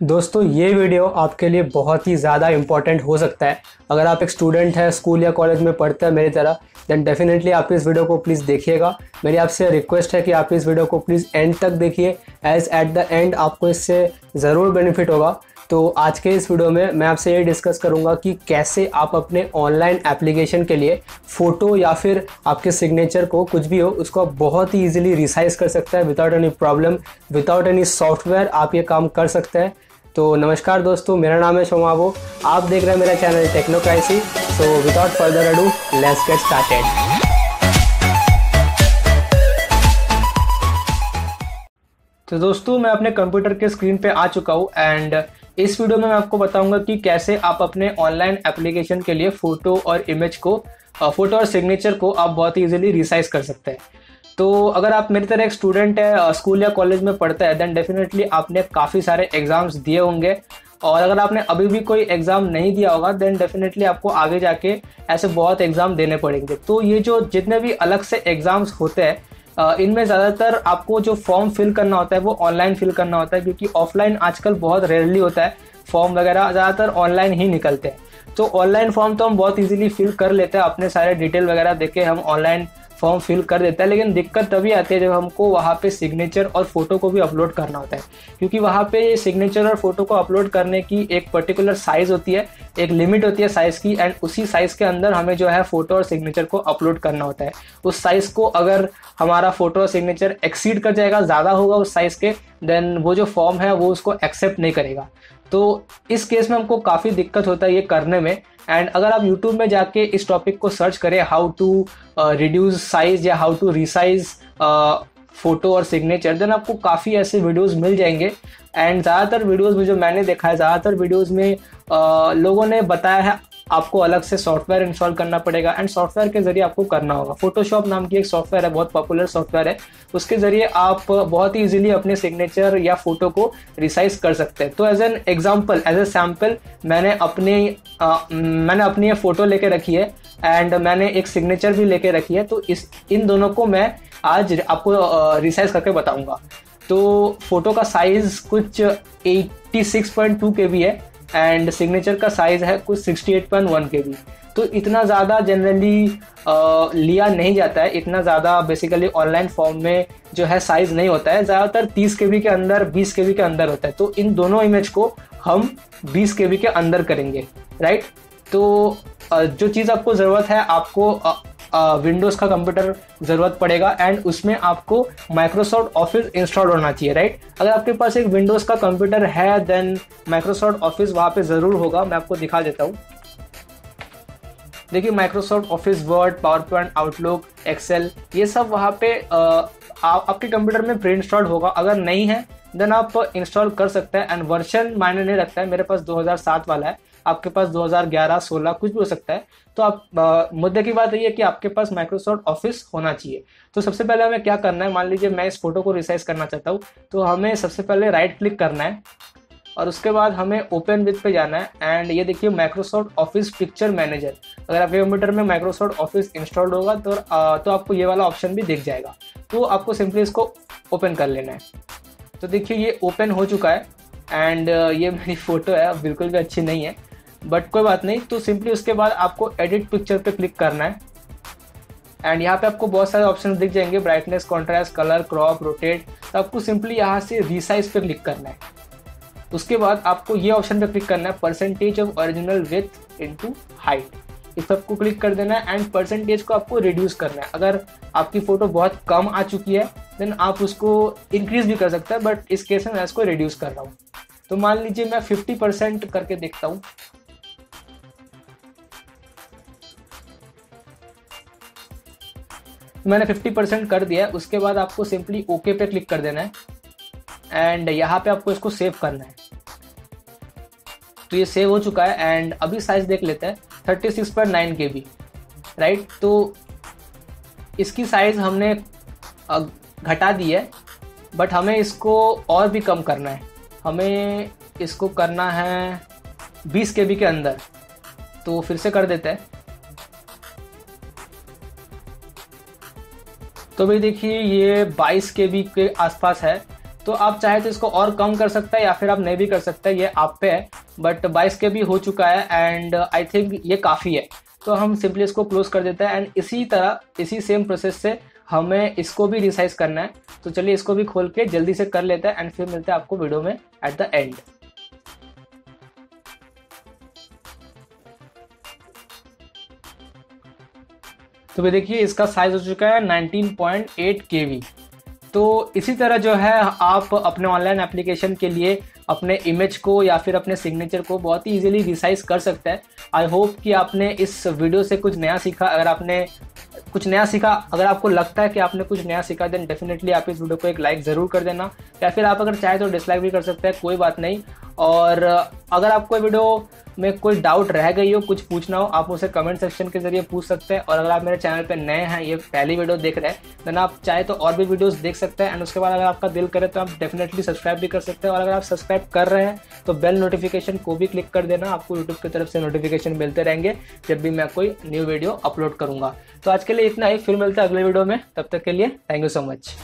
दोस्तों, ये वीडियो आपके लिए बहुत ही ज़्यादा इंपॉर्टेंट हो सकता है। अगर आप एक स्टूडेंट हैं स्कूल या कॉलेज में पढ़ते हैं मेरी तरह देन डेफिनेटली आप इस वीडियो को प्लीज़ देखिएगा। मेरी आपसे रिक्वेस्ट है कि आप इस वीडियो को प्लीज़ एंड तक देखिए। एज एट द एंड आपको इससे ज़रूर बेनिफिट होगा। तो आज के इस वीडियो में मैं आपसे ये डिस्कस करूँगा कि कैसे आप अपने ऑनलाइन एप्लीकेशन के लिए फ़ोटो या फिर आपके सिग्नेचर को कुछ भी हो, उसको आप बहुत ही ईजिली रिसाइज कर सकते हैं। Without any problem without any software आप ये काम कर सकते हैं। तो नमस्कार दोस्तों, मेरा नाम है शोमाबो आप देख रहे हैं मेरा channel techno crazy. So without further ado let's get started तो दोस्तों, मैं अपने कंप्यूटर के स्क्रीन पे आ चुका हूँ एंड इस वीडियो में मैं आपको बताऊँगा कि कैसे आप अपने ऑनलाइन एप्लीकेशन के लिए फ़ोटो और इमेज को फ़ोटो और सिग्नेचर को आप बहुत ही ईजिली रिसाइज कर सकते हैं। तो अगर आप मेरी तरह एक स्टूडेंट है स्कूल या कॉलेज में पढ़ता है देन डेफिनेटली आपने काफ़ी सारे एग्ज़ाम्स दिए होंगे। और अगर आपने अभी भी कोई एग्ज़ाम नहीं दिया होगा देन डेफिनेटली आपको आगे जाके ऐसे बहुत एग्ज़ाम देने पड़ेंगे। तो ये जो जितने भी अलग से एग्ज़ाम्स होते हैं इनमें ज़्यादातर आपको जो फॉर्म फिल करना होता है, वो ऑनलाइन फिल करना होता है, क्योंकि ऑफलाइन आजकल बहुत रेयरली होता है। फॉर्म वगैरह ज़्यादातर ऑनलाइन ही निकलते हैं। तो ऑनलाइन फॉर्म तो हम बहुत इजीली फिल कर लेते हैं, अपने सारे डिटेल वगैरह देके हम ऑनलाइन फॉर्म फिल कर देता है, लेकिन दिक्कत तभी आती है जब हमको वहाँ पे सिग्नेचर और फ़ोटो को भी अपलोड करना होता है। क्योंकि वहाँ पे सिग्नेचर और फ़ोटो को अपलोड करने की एक पर्टिकुलर साइज़ होती है, एक लिमिट होती है साइज़ की एंड उसी साइज़ के अंदर हमें जो है फ़ोटो और सिग्नेचर को अपलोड करना होता है। उस साइज़ को अगर हमारा फ़ोटो और सिग्नेचर एक्सीड कर जाएगा, ज़्यादा होगा उस साइज़ के देन वो जो फॉर्म है वो उसको एक्सेप्ट नहीं करेगा। तो इस केस में हमको काफ़ी दिक्कत होता है ये करने में। एंड अगर आप यूट्यूब में जाके इस टॉपिक को सर्च करें हाउ टू रिड्यूस साइज़ या हाउ टू रिसाइज फ़ोटो और सिग्नेचर देन आपको काफ़ी ऐसे वीडियोस मिल जाएँगे। एंड ज़्यादातर वीडियोस में जो मैंने देखा है ज़्यादातर वीडियोस में uh, लोगों ने बताया है आपको अलग से सॉफ्टवेयर इंस्टॉल करना पड़ेगा एंड सॉफ्टवेयर के ज़रिए आपको करना होगा। फोटोशॉप नाम की एक सॉफ्टवेयर है बहुत पॉपुलर सॉफ्टवेयर है। उसके ज़रिए आप बहुत ही ईजिली अपने सिग्नेचर या फ़ोटो को रिसाइज कर सकते हैं। तो as an example as a sample मैंने अपने आ, मैंने अपनी फ़ोटो लेके रखी है एंड मैंने एक सिग्नेचर भी लेके रखी है। तो इस इन दोनों को मैं आज आपको रिसाइज करके बताऊँगा। तो फ़ोटो का साइज़ कुछ 86.2 के बी है। एंड सिग्नेचर का साइज़ है कुछ 68.1 के बी तो इतना ज़्यादा जनरली लिया नहीं जाता है। इतना ज़्यादा बेसिकली ऑनलाइन फॉर्म में जो है साइज़ नहीं होता है। ज़्यादातर 30 के के अंदर 20 के के अंदर होता है। तो इन दोनों इमेज को हम 20 के के अंदर करेंगे राइट तो जो चीज़ आपको ज़रूरत है, आपको विंडोज़ का कंप्यूटर ज़रूरत पड़ेगा एंड उसमें आपको माइक्रोसॉफ्ट ऑफ़िस इंस्टॉल होना चाहिए राइट अगर आपके पास एक विंडोज़ का कंप्यूटर है देन माइक्रोसॉफ्ट ऑफ़िस वहाँ पे ज़रूर होगा। मैं आपको दिखा देता हूँ। देखिए Microsoft Office Word PowerPoint Outlook Excel ये सब वहाँ पे आ, आपके कंप्यूटर में प्री इंस्टॉल्ड होगा। अगर नहीं है देन आप इंस्टॉल कर सकते हैं। एंड वर्जन मायने नहीं रखता है। मेरे पास 2007 वाला है। आपके पास 2011 16 कुछ भी हो सकता है तो आप मुद्दे की बात यही है कि आपके पास माइक्रोसॉफ्ट ऑफ़िस होना चाहिए। तो सबसे पहले हमें क्या करना है? मान लीजिए मैं इस फ़ोटो को रिसाइज करना चाहता हूँ तो हमें सबसे पहले राइट क्लिक करना है, और उसके बाद हमें ओपन विथ पे जाना है एंड ये देखिए माइक्रोसॉफ्ट ऑफ़िस पिक्चर मैनेजर अगर आपके कंप्यूटर में माइक्रोसॉफ्ट ऑफ़िस इंस्टॉल्ड होगा तो तो आपको ये वाला ऑप्शन भी दिख जाएगा। तो आपको सिंपली इसको ओपन कर लेना है। तो देखिए ये ओपन हो चुका है एंड ये मेरी फ़ोटो है बिल्कुल भी अच्छी नहीं है। बट कोई बात नहीं तो सिंपली उसके बाद आपको एडिट पिक्चर पे क्लिक करना है। एंड यहाँ पे आपको बहुत सारे ऑप्शन दिख जाएँगे brightness contrast colour crop rotate तो आपको सिंपली यहाँ से रिसाइज पे क्लिक करना है। उसके बाद आपको ये ऑप्शन पे क्लिक करना है percentage of original width into height इस सबको क्लिक कर देना है एंड परसेंटेज को आपको रिड्यूस करना है। अगर आपकी फ़ोटो बहुत कम आ चुकी है देन आप उसको इंक्रीज भी कर सकते हैं बट इस केस में मैं इसको रिड्यूस कर रहा हूँ। तो मान लीजिए मैं 50 परसेंट करके देखता हूँ। मैंने 50 परसेंट कर दिया है, उसके बाद आपको सिंपली ओके पे क्लिक कर देना है। एंड यहाँ पे आपको इसको सेव करना है। तो ये सेव हो चुका है एंड अभी साइज़ देख लेते हैं thirty six point nine K B right तो इसकी साइज़ हमने घटा दी है बट हमें इसको और भी कम करना है। हमें इसको करना है बीस के बी के अंदर। तो फिर से कर देते हैं। तो भाई देखिए, ये 22 के बी के आसपास है। तो आप चाहे तो इसको और कम कर सकते हैं या फिर आप नहीं भी कर सकते, ये आप पे है। बट बाईस के भी हो चुका है एंड आई थिंक ये काफ़ी है। तो हम सिंपली इसको क्लोज कर देते हैं एंड इसी तरह, इसी सेम प्रोसेस से हमें इसको भी रिसाइज करना है। तो चलिए इसको भी खोल के जल्दी से कर लेते हैं एंड फिर मिलते हैं आपको वीडियो में एट द एंड तो देखिए, इसका साइज़ हो चुका है 19.8 केवी तो इसी तरह जो है, आप अपने ऑनलाइन एप्लीकेशन के लिए अपने इमेज को या फिर अपने सिग्नेचर को बहुत ही इजीली रिसाइज कर सकते हैं। आई होप कि आपने इस वीडियो से कुछ नया सीखा। अगर आपने कुछ नया सीखा, अगर आपको लगता है कि आपने कुछ नया सीखा देन डेफिनेटली आप इस वीडियो को एक लाइक ज़रूर कर देना। या फिर आप अगर चाहे तो डिसलाइक भी कर सकते हैं, कोई बात नहीं। और अगर आपको वीडियो में कोई डाउट रह गई हो, कुछ पूछना हो, आप उसे कमेंट सेक्शन के ज़रिए पूछ सकते हैं। और अगर आप मेरे चैनल पर नए हैं, ये पहली वीडियो देख रहे हैं देन आप चाहे तो और भी वीडियोस देख सकते हैं। एंड उसके बाद अगर आपका दिल करे तो आप डेफिनेटली सब्सक्राइब भी कर सकते हैं। और अगर आप सब्सक्राइब कर रहे हैं तो बेल नोटिफिकेशन को भी क्लिक कर देना। आपको यूट्यूब की तरफ़ से नोटिफिकेशन मिलते रहेंगे, जब भी मैं कोई न्यू वीडियो अपलोड करूँगा। तो आज के लिए इतना ही। फिर मिलता है अगले वीडियो में। तब तक के लिए थैंक यू सो मच